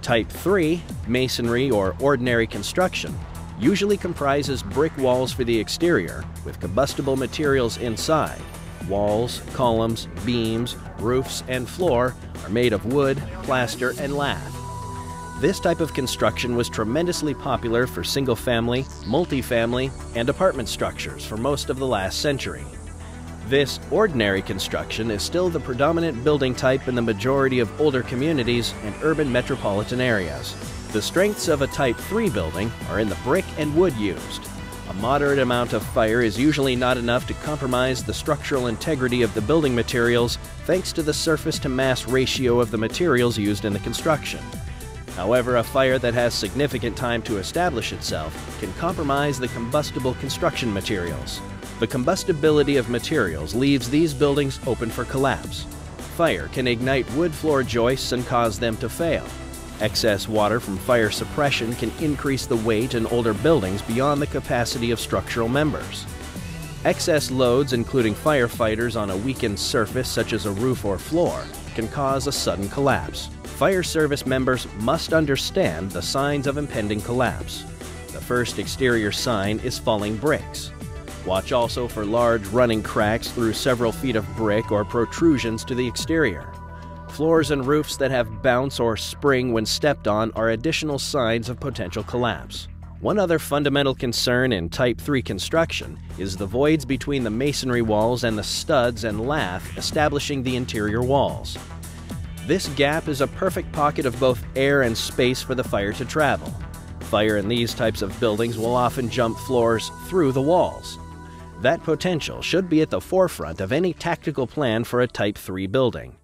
Type 3, masonry or ordinary construction, usually comprises brick walls for the exterior with combustible materials inside. Walls, columns, beams, roofs, and floor are made of wood, plaster, and lath. This type of construction was tremendously popular for single family, multifamily, and apartment structures for most of the last century. This ordinary construction is still the predominant building type in the majority of older communities and urban metropolitan areas. The strengths of a Type 3 building are in the brick and wood used. A moderate amount of fire is usually not enough to compromise the structural integrity of the building materials thanks to the surface to mass ratio of the materials used in the construction. However, a fire that has significant time to establish itself can compromise the combustible construction materials. The combustibility of materials leaves these buildings open for collapse. Fire can ignite wood floor joists and cause them to fail. Excess water from fire suppression can increase the weight in older buildings beyond the capacity of structural members. Excess loads, including firefighters on a weakened surface such as a roof or floor, can cause a sudden collapse. Fire service members must understand the signs of impending collapse. The first exterior sign is falling bricks. Watch also for large running cracks through several feet of brick or protrusions to the exterior. Floors and roofs that have bounce or spring when stepped on are additional signs of potential collapse. One other fundamental concern in Type 3 construction is the voids between the masonry walls and the studs and lath establishing the interior walls. This gap is a perfect pocket of both air and space for the fire to travel. Fire in these types of buildings will often jump floors through the walls. That potential should be at the forefront of any tactical plan for a Type 3 building.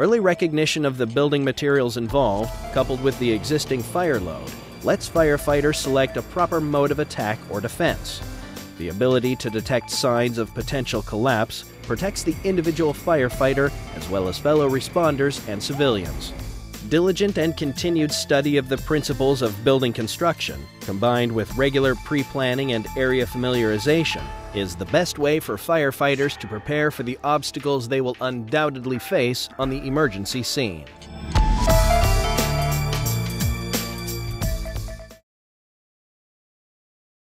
Early recognition of the building materials involved, coupled with the existing fire load, lets firefighters select a proper mode of attack or defense. The ability to detect signs of potential collapse protects the individual firefighter as well as fellow responders and civilians. Diligent and continued study of the principles of building construction, combined with regular pre planning and area familiarization, is the best way for firefighters to prepare for the obstacles they will undoubtedly face on the emergency scene.